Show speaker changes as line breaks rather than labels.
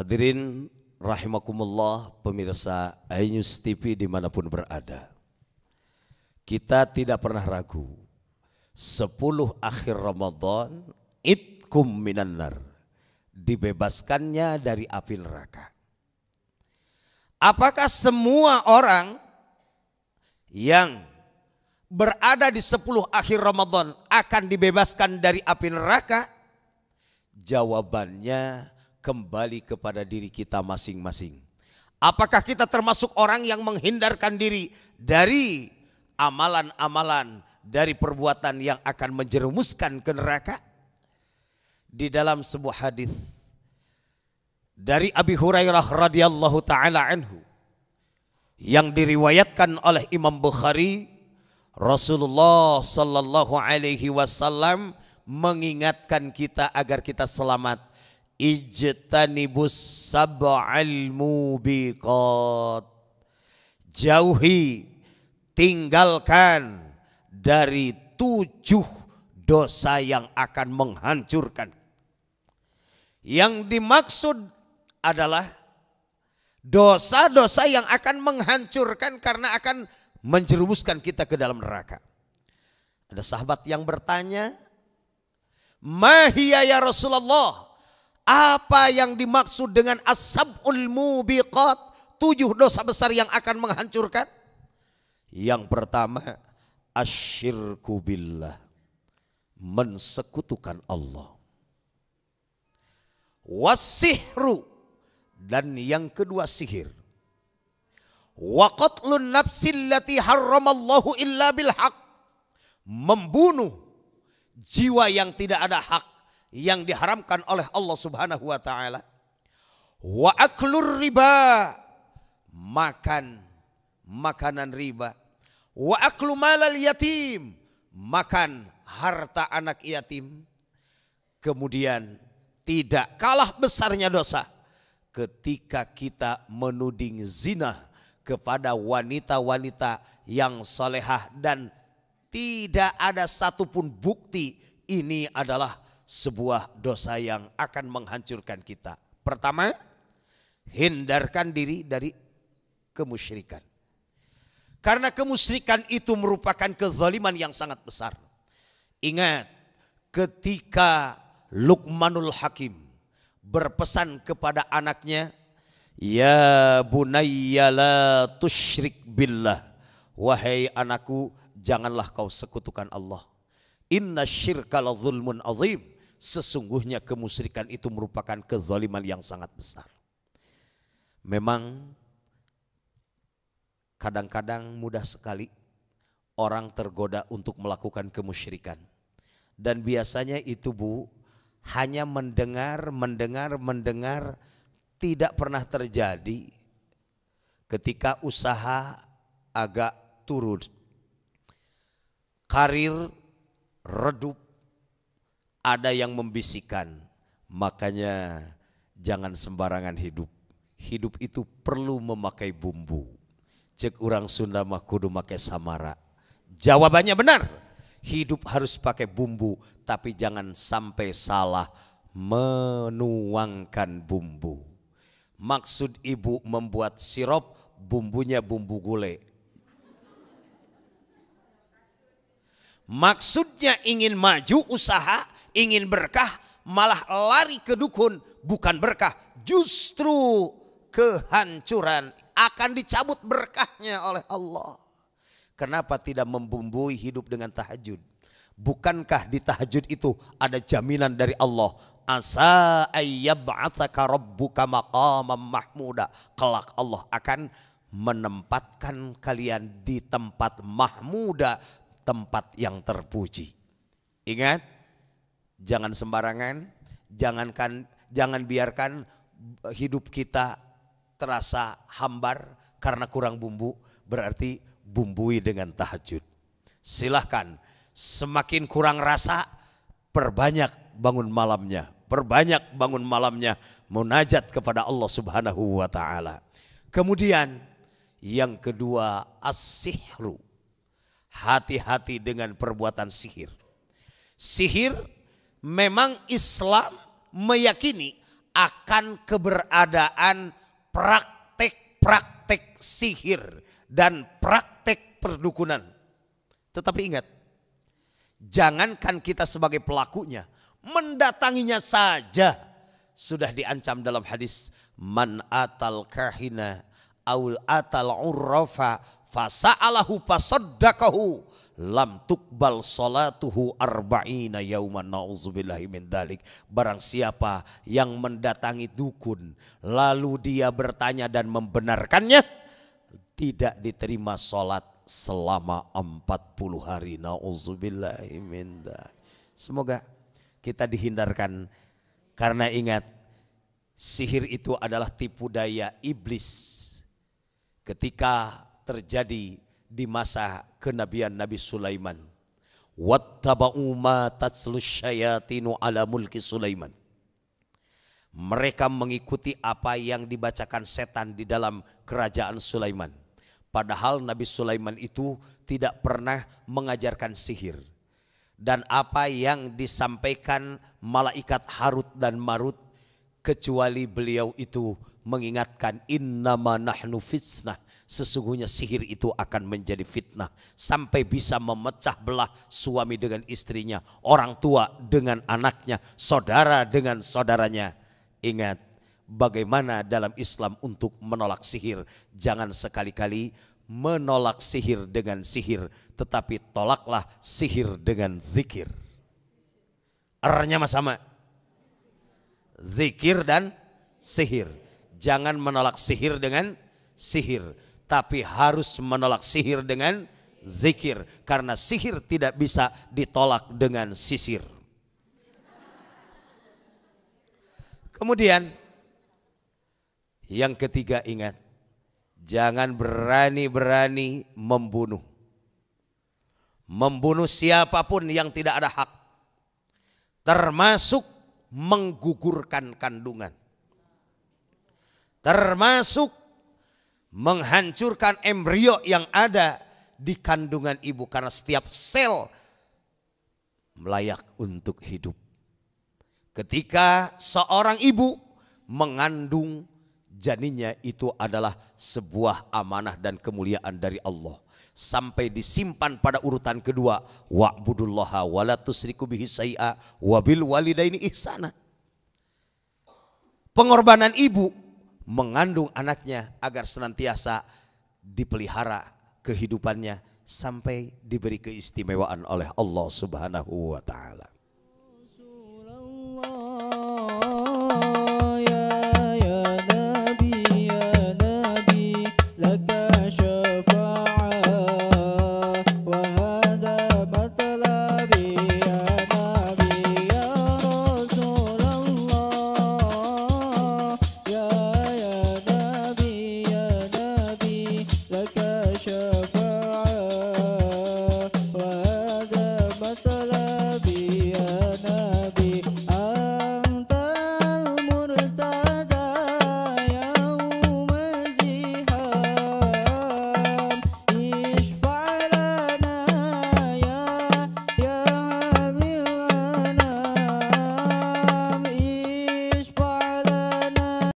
Hadirin rahimakumullah pemirsa Ainus TV di mana pun berada. Kita tidak pernah ragu. Sepuluh akhir Ramadan itkum minanar. Dibebaskannya dari api neraka. Apakah semua orang yang berada di sepuluh akhir Ramadan akan dibebaskan dari api neraka? Jawabannya kembali kepada diri kita masing-masing. Apakah kita termasuk orang yang menghindarkan diri dari amalan-amalan dari perbuatan yang akan menjerumuskan ke neraka? Di dalam sebuah hadis dari Abi Hurairah radhiyallahu taala anhu yang diriwayatkan oleh Imam Bukhari Rasulullah sallallahu alaihi wasallam mengingatkan kita agar kita selamat ijtanibus sab'al mubiqat. Jauhi tinggalkan dari tujuh dosa yang akan menghancurkan. Yang dimaksud adalah dosa-dosa yang akan menghancurkan karena akan menjerumuskan kita ke dalam neraka. Ada sahabat yang bertanya, Mahia ya Rasulullah, apa yang dimaksud dengan asabul mubiqat, tujuh dosa besar yang akan menghancurkan? Yang pertama, asyirku billah, mensekutukan Allah. Wasihru. Dan yang kedua sihir. Wa qatlun nafsil lati illa bil haq membunuh jiwa yang tidak ada hak yang diharamkan oleh Allah Subhanahu wa taala. Wa aklur riba makan makanan riba. Wa aklu malal yatim makan harta anak yatim. Kemudian tidak kalah besarnya dosa ketika kita menuding zina kepada wanita-wanita yang solehah dan tidak ada satupun bukti ini adalah sebuah dosa yang akan menghancurkan kita. Pertama, hindarkan diri dari kemusyrikan. Karena kemusyrikan itu merupakan kezaliman yang sangat besar. Ingat, ketika Luqmanul Hakim berpesan kepada anaknya, Ya bunayya la tusyrik billah. Wahai anakku, janganlah kau sekutukan Allah. Inna syirka la zulmun azim. Sesungguhnya kemusyrikan itu merupakan kezaliman yang sangat besar. Memang kadang-kadang mudah sekali orang tergoda untuk melakukan kemusyrikan. Dan biasanya itu bu, hanya mendengar, mendengar, mendengar tidak pernah terjadi ketika usaha agak turun. Karir redup, ada yang membisikkan, makanya jangan sembarangan hidup. Hidup itu perlu memakai bumbu. Cek orang Sunda mah kudu make samara. Jawabannya benar hidup harus pakai bumbu, tapi jangan sampai salah menuangkan bumbu. Maksud ibu membuat sirup, bumbunya bumbu gulai. Maksudnya ingin maju usaha, ingin berkah, malah lari ke dukun, bukan berkah, justru kehancuran akan dicabut berkahnya oleh Allah. Kenapa tidak membumbui hidup dengan tahajud? Bukankah di tahajud itu ada jaminan dari Allah? Asa ayyab'athaka rabbuka maqamam mahmuda. Kelak Allah akan menempatkan kalian di tempat mahmuda, tempat yang terpuji. Ingat, jangan sembarangan, jangankan jangan biarkan hidup kita terasa hambar karena kurang bumbu, berarti bumbui dengan tahajud. Silahkan semakin kurang rasa perbanyak bangun malamnya. Perbanyak bangun malamnya munajat kepada Allah subhanahu wa ta'ala. Kemudian yang kedua as-sihru. Hati-hati dengan perbuatan sihir. Sihir memang Islam meyakini akan keberadaan praktek-praktek sihir dan praktek perdukunan. Tetapi ingat, jangankan kita sebagai pelakunya, mendatanginya saja sudah diancam dalam hadis man atal kahina aul atal urrafa fasa'alahu fasaddaqahu lam tukbal salatuhu arba'ina yauman na'udzubillahi min dalik. Barang siapa yang mendatangi dukun lalu dia bertanya dan membenarkannya tidak diterima salat selama 40 hari na'udzubillahi min dalik. Semoga kita dihindarkan karena ingat sihir itu adalah tipu daya iblis. Ketika terjadi di masa kenabian Nabi Sulaiman. Wattaba'u ma tatslus syayatinu ala mulki Sulaiman. Mereka mengikuti apa yang dibacakan setan di dalam kerajaan Sulaiman. Padahal Nabi Sulaiman itu tidak pernah mengajarkan sihir. Dan apa yang disampaikan malaikat Harut dan Marut kecuali beliau itu mengingatkan innama nahnu fitnah sesungguhnya sihir itu akan menjadi fitnah sampai bisa memecah belah suami dengan istrinya, orang tua dengan anaknya, saudara dengan saudaranya. Ingat bagaimana dalam Islam untuk menolak sihir. Jangan sekali-kali menolak sihir dengan sihir, tetapi tolaklah sihir dengan zikir. Arahnya sama. Zikir dan sihir. Jangan menolak sihir dengan sihir tapi harus menolak sihir dengan zikir karena sihir tidak bisa ditolak dengan sisir. Kemudian yang ketiga ingat jangan berani-berani membunuh. Membunuh siapa pun yang tidak ada hak. Termasuk menggugurkan kandungan. Termasuk menghancurkan embrio yang ada di kandungan ibu karena setiap sel melayak untuk hidup. Ketika seorang ibu mengandung janinnya itu adalah sebuah amanah dan kemuliaan dari Allah sampai disimpan pada urutan kedua wa'budullaha wa la tusriku bihi say'a wa bil walidaini ihsana. Pengorbanan ibu mengandung anaknya agar senantiasa dipelihara kehidupannya sampai diberi keistimewaan oleh Allah Subhanahu wa taala.